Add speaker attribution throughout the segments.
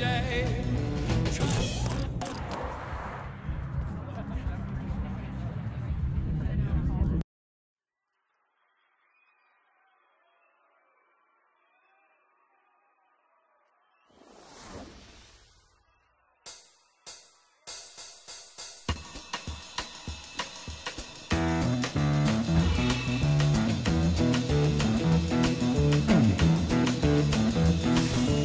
Speaker 1: day.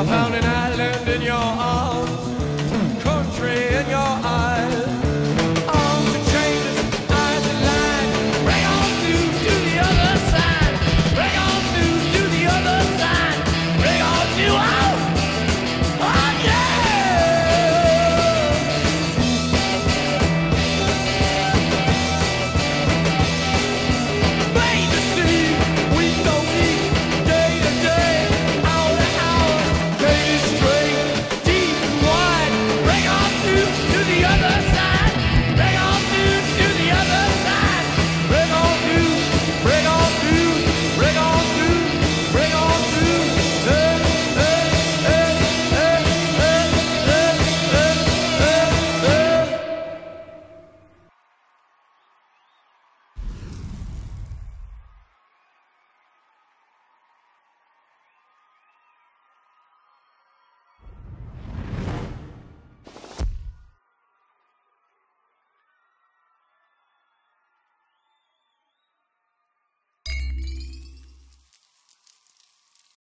Speaker 1: I found an island in your arms.